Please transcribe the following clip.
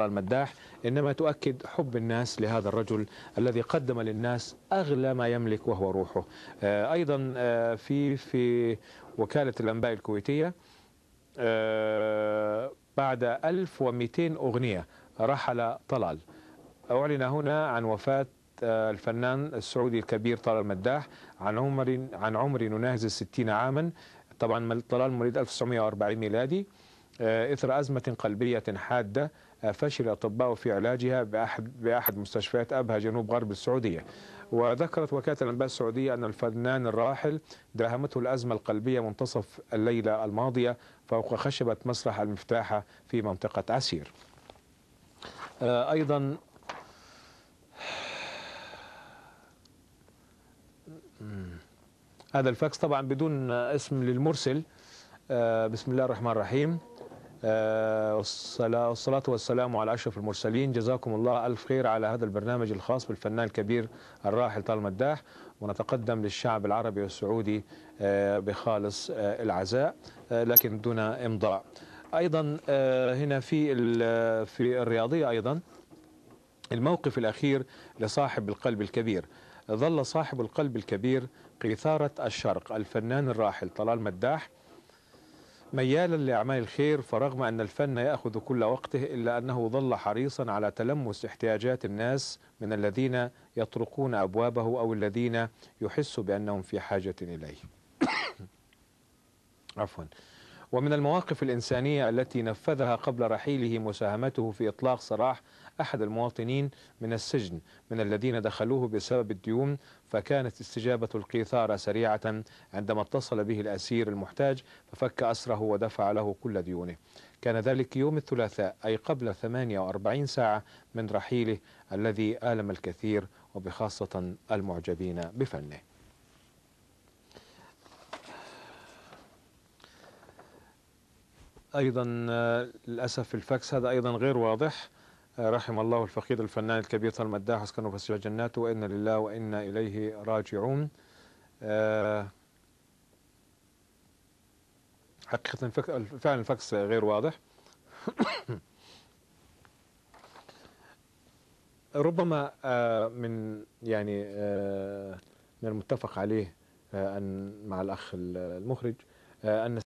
المداح إنما تؤكد حب الناس لهذا الرجل الذي قدم للناس أغلى ما يملك وهو روحه. آه، أيضا آه، في في وكالة الأنباء الكويتية آه، بعد 1200 أغنية رحل طلال. أعلن هنا عن وفاة الفنان السعودي الكبير طلال المداح عن عمر عن عمر يناهز الستين عاما. طبعا طلال مواليد 1940 ميلادي إثر أزمة قلبية حادة فشل الأطباء في علاجها بأحد, بأحد مستشفيات أبها جنوب غرب السعودية. وذكرت وكالة الأنباء السعودية أن الفنان الراحل داهمته الأزمة القلبية منتصف الليلة الماضية فوق خشبة مسرح المفتاحة في منطقة عسير. أيضا هذا الفاكس طبعا بدون اسم للمرسل. بسم الله الرحمن الرحيم. والصلاة والسلام على أشرف المرسلين. جزاكم الله ألف خير على هذا البرنامج الخاص بالفنان الكبير الراحل طال مداح ونتقدم للشعب العربي والسعودي بخالص العزاء لكن دون إمضاء. أيضا هنا في في الرياضية أيضا الموقف الأخير لصاحب القلب الكبير. ظل صاحب القلب الكبير قيثارة الشرق الفنان الراحل طلال مداح. ميالا لأعمال الخير فرغم أن الفن يأخذ كل وقته إلا أنه ظل حريصا على تلمس احتياجات الناس من الذين يطرقون أبوابه أو الذين يحس بأنهم في حاجة إليه. عفوا. ومن المواقف الإنسانية التي نفذها قبل رحيله مساهمته في إطلاق سراح أحد المواطنين من السجن من الذين دخلوه بسبب الديون فكانت استجابة القيثارة سريعة عندما اتصل به الأسير المحتاج ففك أسره ودفع له كل ديونه. كان ذلك يوم الثلاثاء أي قبل 48 ساعة من رحيله الذي آلم الكثير وبخاصة المعجبين بفنه. أيضا للأسف الفاكس هذا أيضا غير واضح. رحم الله الفقيد الفنان الكبير طال مداح اسكنه فسيح جناته. وإنا لله وإنا إليه راجعون. حقيقة فعلا الفاكس غير واضح. ربما من يعني من المتفق عليه أن مع الأخ المخرج أن